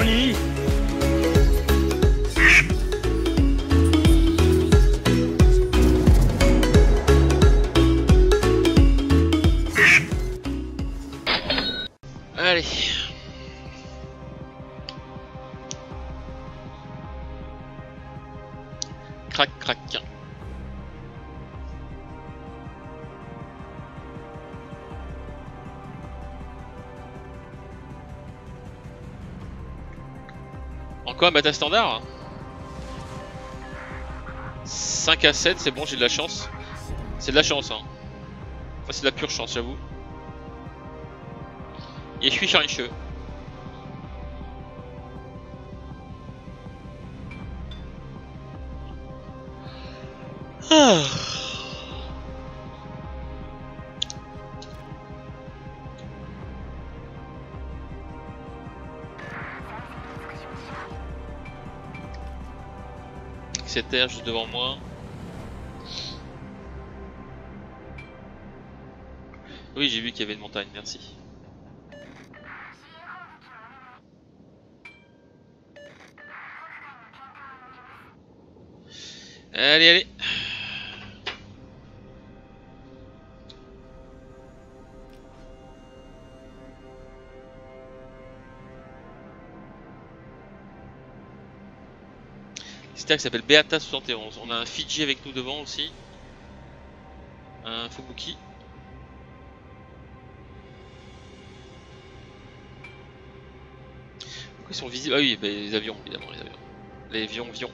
Johnny. Bata standard 5 à 7, c'est bon, j'ai de la chance. C'est de la chance, hein. Enfin, c'est de la pure chance, j'avoue. Et je suis sur une Ah. C'était juste devant moi. Oui, j'ai vu qu'il y avait une montagne, merci. Allez, allez. Qui s'appelle Beata 71. On a un Fidji avec nous devant aussi. Un Fubuki. Pourquoi ils sont visibles? Ah oui, bah, les avions, évidemment, les avions. Les avions, avions.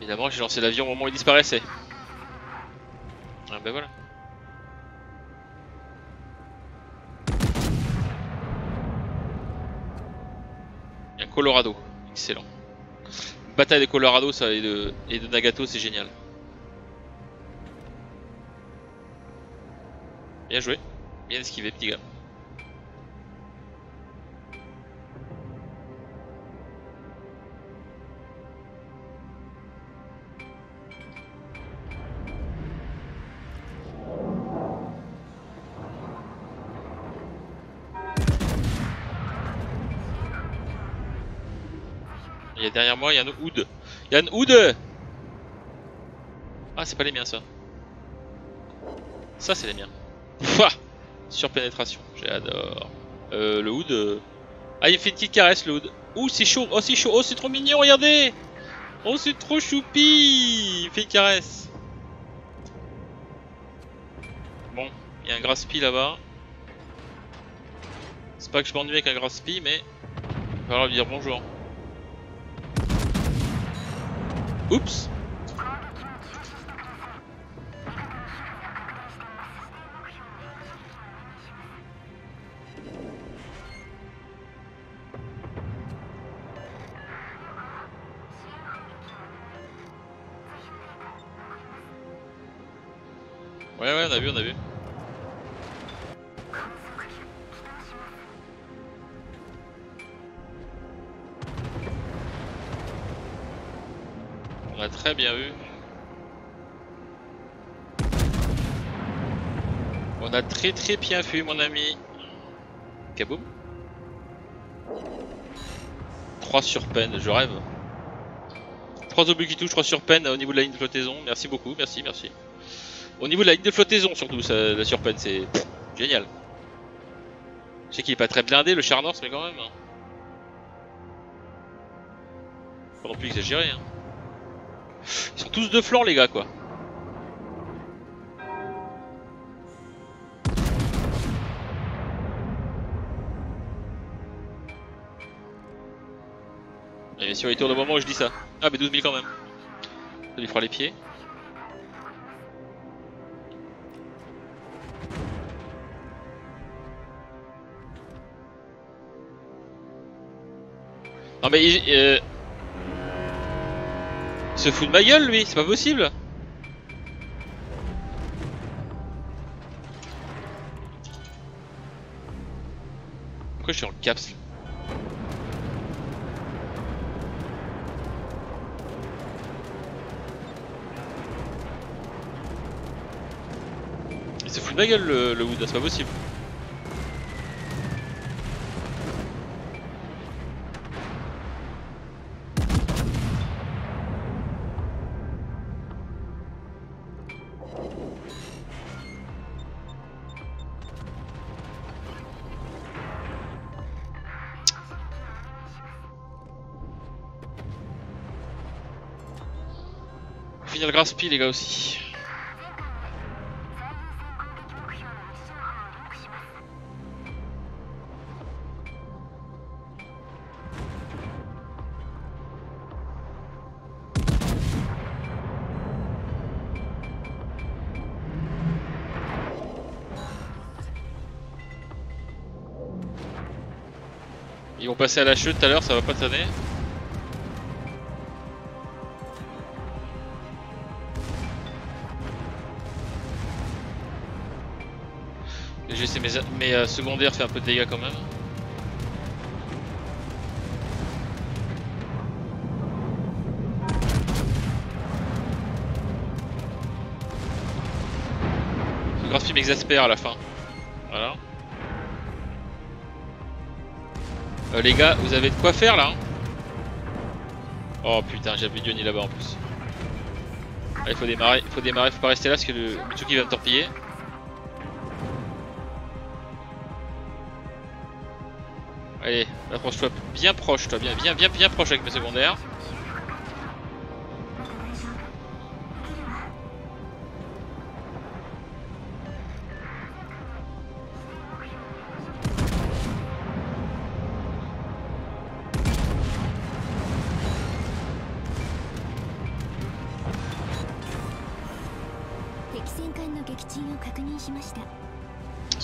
Évidemment, j'ai lancé l'avion au moment où il disparaissait. Ah ben voilà. Il y a Colorado, excellent. Bataille de Colorado ça, et, de, et de Nagato, c'est génial. Bien joué, bien esquivé petit gars. Derrière moi, il y a un Oud. Il y a un Oud Ah, c'est pas les miens ça. Ça, c'est les miens. Sur Surpénétration, j'adore. Euh, le Oud. Euh... Ah, il fait une caresse, le Oud. Ouh, c'est chaud. Oh, c'est chaud. Oh, c'est trop mignon, regardez. Oh, c'est trop choupi. Il fait une caresse. Bon, il y a un Graspi là-bas. C'est pas que je m'ennuie avec un Graspi, mais il va falloir lui dire bonjour. Oups Ouais ouais on a vu on a vu très bien vu. On a très très bien vu mon ami. Kaboum. 3 sur peine, je rêve. 3 obus qui touchent, 3 sur peine au niveau de la ligne de flottaison. Merci beaucoup, merci, merci. Au niveau de la ligne de flottaison surtout, ça, la surpeine, c'est génial. Je sais qu'il est pas très blindé le char mais quand même. Hein. Pas non plus exagéré. Hein. Ils sont tous de flanc les gars quoi. Et sûr il tourne au moment où je dis ça. Ah mais 12 000 quand même. Ça lui fera les pieds. Non mais euh, se fout de ma gueule lui, c'est pas possible Pourquoi je suis en caps Il se fout de ma gueule le, le Wood, c'est pas possible. Les gars aussi. Ils vont passer à la chute tout à l'heure, ça va pas tanner. Euh, secondaires faire un peu de dégâts quand même. Le graphisme m'exaspère à la fin. Voilà. Euh, les gars, vous avez de quoi faire là hein Oh putain, j'ai vu Diony là-bas en plus. Il faut démarrer, faut démarrer, faut pas rester là parce que le Mitsuki va me torpiller. Allez, approche-toi bien proche, toi, bien, bien, bien, bien proche avec mes secondaires.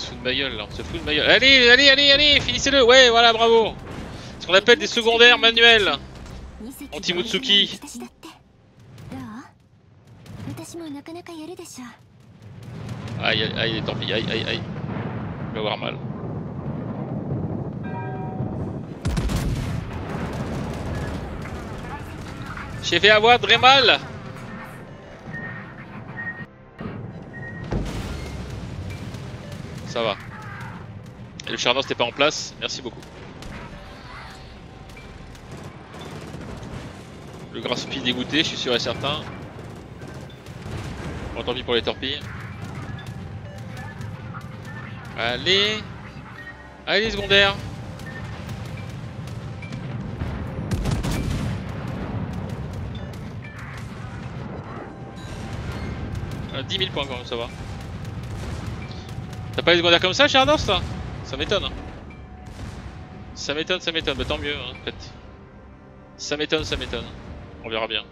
Se fout de ma gueule là, on se fout de ma gueule. Allez, allez, allez, allez, finissez-le, ouais, voilà, bravo. Ce qu'on appelle des secondaires manuels. Anti-Mutsuki. Aïe, aïe, aïe, tant pis, aïe, aïe, aïe. Je vais avoir mal. J'ai fait avoir très mal. Ça va. Et le Charnos n'était pas en place, merci beaucoup. Le Graspi dégoûté, je suis sûr et certain. Bon, tant pis pour les torpilles. Allez Allez, secondaire Ah, 10 000 points quand même, ça va. T'as pas les secondaires comme ça, Charnos, toi? Ça m'étonne. hein. Ça m'étonne, ça m'étonne. Bah, tant mieux, hein, en fait. Ça m'étonne, ça m'étonne. On verra bien.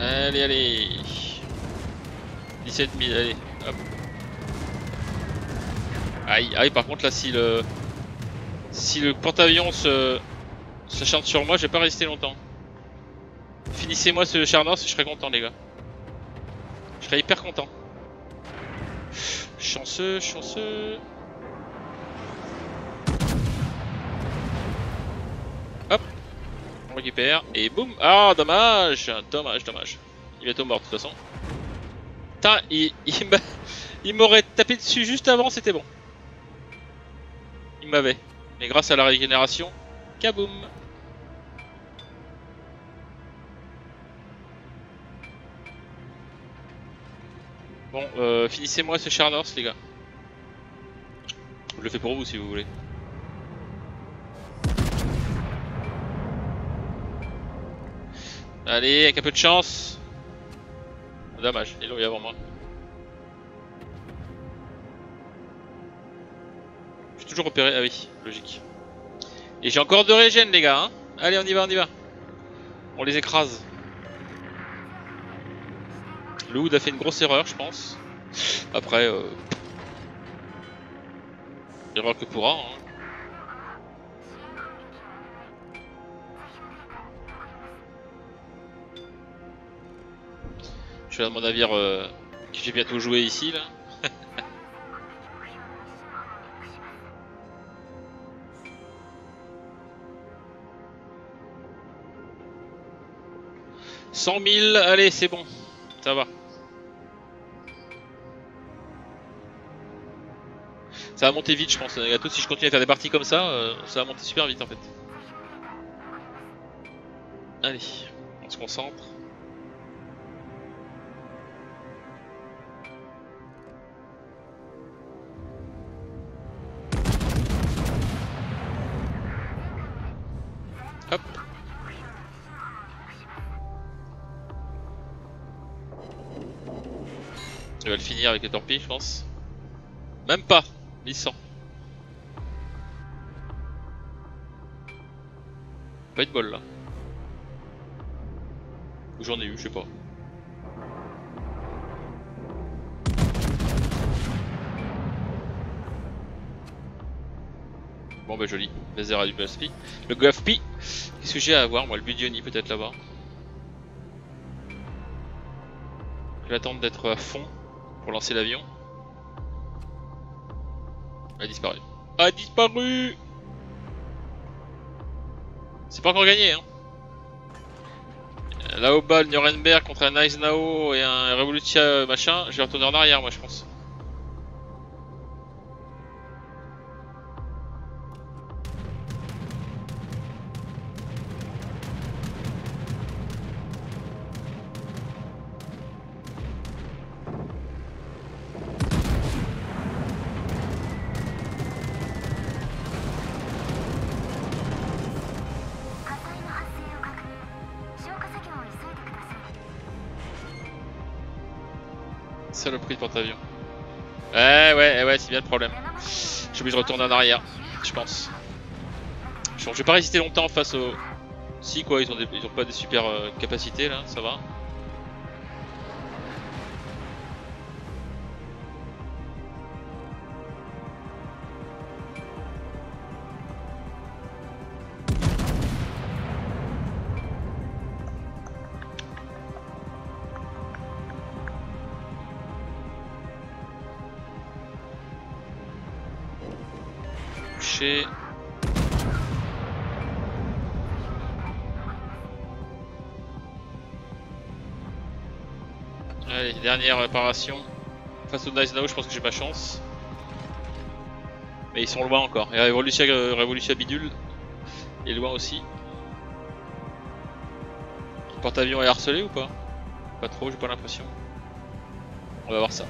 Allez, allez. 17 000, allez. Aïe, aïe, par contre là, si le... Si le porte-avions se... se chante sur moi, je vais pas rester longtemps. Finissez-moi ce Charnos, je serais content, les gars. Je serais hyper content. Chanceux, chanceux. Hop. On récupère. Et boum. Ah, dommage. Dommage, dommage. Il va être mort de toute façon. Putain, il, il m'aurait tapé dessus juste avant, c'était bon. M'avait. Mais grâce à la régénération, kaboum Bon, euh, finissez-moi ce Charnors, les gars. Je le fais pour vous si vous voulez. Allez, avec un peu de chance. Dommage, il est avant moi. Toujours opéré. Ah oui, logique. Et j'ai encore deux régènes, les gars. hein. Allez, on y va, on y va. On les écrase. Le a fait une grosse erreur, je pense. Après, euh... erreur que pourra. Hein. Je vais à mon navire euh, J'ai bientôt joué ici là. Cent mille, allez c'est bon, ça va. Ça va monter vite je pense, Nagato, si je continue à faire des parties comme ça, euh, ça va monter super vite en fait. Allez, on se concentre. Je vais le finir avec les torpilles, je pense. Même pas 1100. Pas de bol là. Ou j'en ai eu, je sais pas. Bon bah joli, laser à du BSP. Le GFP, qu'est-ce que j'ai à avoir moi Le Budioni peut-être là-bas? Je vais attendre d'être à fond pour lancer l'avion. A disparu. A disparu C'est pas encore gagné hein. Là au bas, le Nuremberg contre un Eisenhower et un Revolutia machin, je vais retourner en arrière moi je pense. Saloperie de porte-avions. Ouais, ouais, ouais, c'est bien le problème. Je suis obligé de retourner en arrière, je pense. Je vais pas résister longtemps face aux... Si quoi, ils ont, ils ont pas des super euh, capacités là, ça va. Allez, dernière réparation. Face au Nice Now, je pense que j'ai pas chance. Mais ils sont loin encore. Et Révolution, Révolution Bidule est loin aussi. Le porte-avions est harcelé ou pas? Pas trop, j'ai pas l'impression. On va voir ça.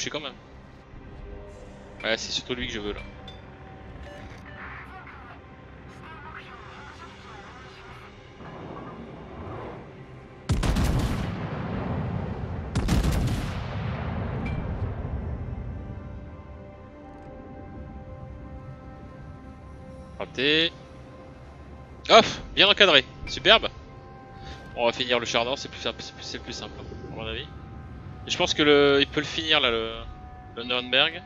Touché quand même. Ouais, c'est surtout lui que je veux là. Raté. Off Bien encadré. Superbe. On va finir le char c'est plus, c'est plus simple, à mon avis je pense que le, il peut le finir là, le, le Nürnberg.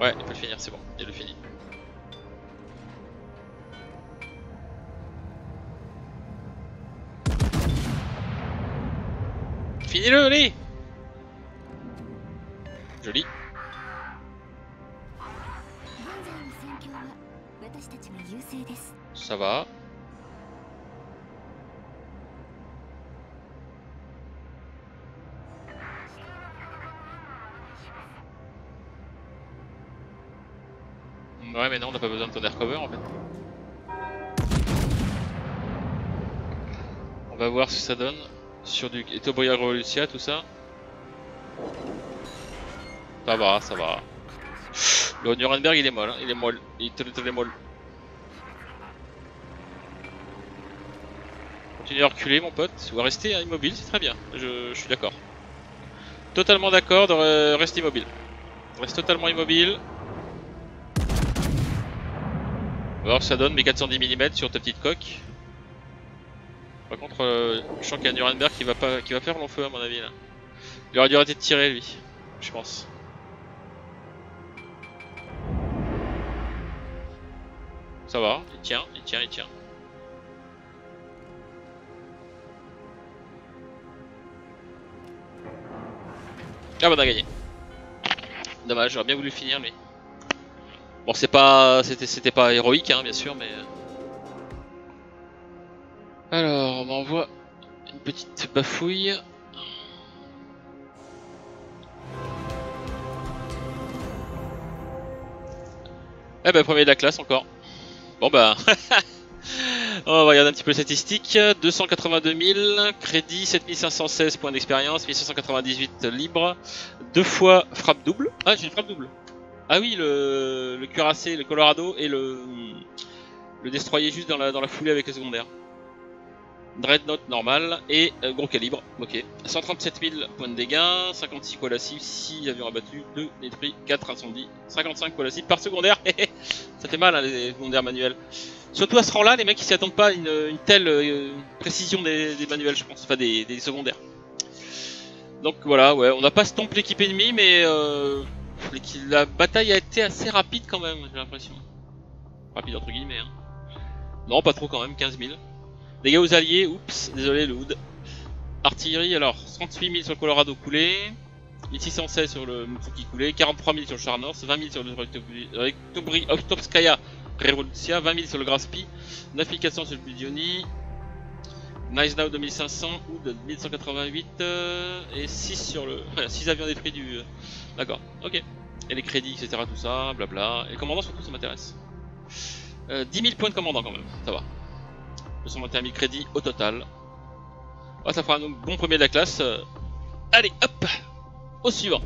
Ouais, il peut le finir, c'est bon, il le finit. Finis-le, allez Joli. Ça va. Ouais, mais non, on n'a pas besoin de ton air cover en fait. On va voir ce que ça donne sur du Etoboya Revolutia, tout ça. Ça va, ça va. Le Nuremberg il est molle, hein. il est molle, il te le molle. Continuez à reculer, mon pote, ou à rester immobile, c'est très bien. Je, suis d'accord. Totalement d'accord de rester immobile. Reste totalement immobile. Que ça donne mes 410 mm sur ta petite coque. Par contre, euh, je sens qu'il y a Nuremberg qui va, pas, qui va faire long feu à mon avis là. Il aurait dû arrêter de tirer lui, je pense. Ça va, il tient, il tient, il tient. Ah bah on a gagné. Dommage, j'aurais bien voulu finir mais... Bon c'est pas... C'était pas héroïque hein bien sûr mais... Euh. Alors on m'envoie une petite bafouille. Eh ben premier de la classe encore. Bon bah, on va regarder un petit peu les statistiques. 282 000, crédit 7516 points d'expérience, 1598 libres, deux fois frappe double. Ah j'ai une frappe double. Ah oui, le, cuirassé, le Colorado et le, le destroyer juste dans la, dans foulée avec le secondaire. Dreadnought normal et euh, gros calibre, ok. 137 000 points de dégâts, 56 quoi la cible, 6 avions abattus, 2 détruits, 4 incendies, 55 quoi la cible par secondaire. Ça fait mal hein, les secondaires manuels. Surtout à ce rang là, les mecs ils s'y attendent pas à une, telle euh, précision des, manuels, je pense, enfin des, secondaires. Donc voilà, ouais, on n'a pas stompé l'équipe ennemie, mais euh, la bataille a été assez rapide quand même, j'ai l'impression. Rapide entre guillemets. Hein. Non, pas trop quand même, 15 000. Dégâts aux alliés, oups, désolé le hood. Artillerie, alors 38 000 sur le Colorado coulé, 1616 sur le Mutsuki coulé, 43 000 sur le Char 20 000 sur le Octobskaya Revolutia, 20 000 sur le Graspi, 9400 sur le Budioni, Nice Now 2500, Hood 1188 euh, et 6 sur le. 6 avions détruits du. Euh, d'accord, ok. Et les crédits, etc. Tout ça, blabla. Et commandant surtout, ça m'intéresse. Euh, 10 000 points de commandant quand même, ça va. 221 000 crédits au total. Oh, ça fera un bon premier de la classe. Euh, allez, hop Au suivant